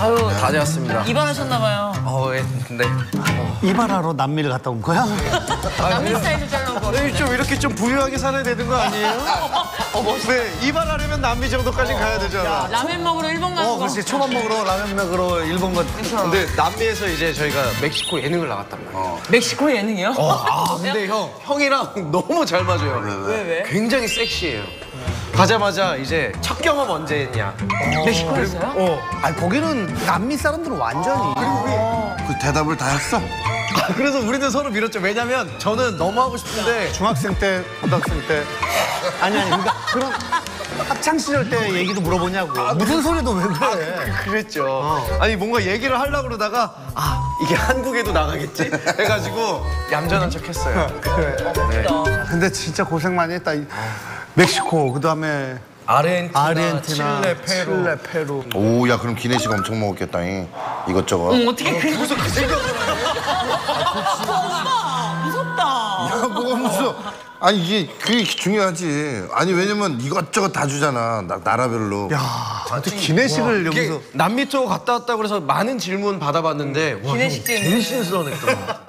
아유 다 되었습니다. 입원하셨나봐요. 어, 예, 근데 이발하러 남미를 갔다 온 거야? 남미 스타일을 잘라온 거. 네, 좀 이렇게 좀 부유하게 살아야 되는 거 아니에요? 어, 멋있 네, 이발하려면 남미 정도까지 가야 되잖아. 라면 먹으러 일본 가는 어, 거. 그렇지. 초밥 먹으러 라면 먹으러 일본 가. 근데 남미에서 이제 저희가 멕시코 예능을 나갔단 말이에요. 멕시코 예능이요? 아, 근데 형, 형이랑 너무 잘 맞아요. 왜, 왜? 굉장히 섹시해요. 가자마자 이제 첫 경험 언제 했냐? 멕시코였어요? 어. 아니 거기는 남미 사람들은 완전히 그 대답을 다 했어? 아, 그래서 우리는 서로 밀었죠. 왜냐면 저는 너무 하고 싶은데 중학생 때, 고등학생 때 아니 아니 그러니까 그런 학창 시절 때 얘기도 물어보냐고 무슨 소리도 왜 그래? 그랬죠. 아니 뭔가 얘기를 하려고 그러다가 아 이게 한국에도 나가겠지 해가지고 얌전한 척했어요. 네. 근데 진짜 고생 많이 했다. 이 멕시코 그다음에 아르헨티나, 아르헨티나, 칠레, 페루. 칠레, 페루. 오, 야, 그럼 기내식 엄청 먹었겠다. 잉. 이것저것. 응, 어떻게 그 무슨 그 생각을 해? 오빠 무섭다. 야, 뭐가 무슨. 아니, 이게, 그게 중요하지. 아니, 왜냐면 이것저것 다 주잖아. 나, 나라별로. 야, 어떻게 기내식을 이게 여기서 남미 쪽 갔다 왔다 그래서 많은 질문 받아봤는데 와, 기내식 형 때문에. 제일 신선했던 것 같아.